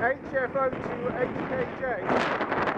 HFO to HKJ.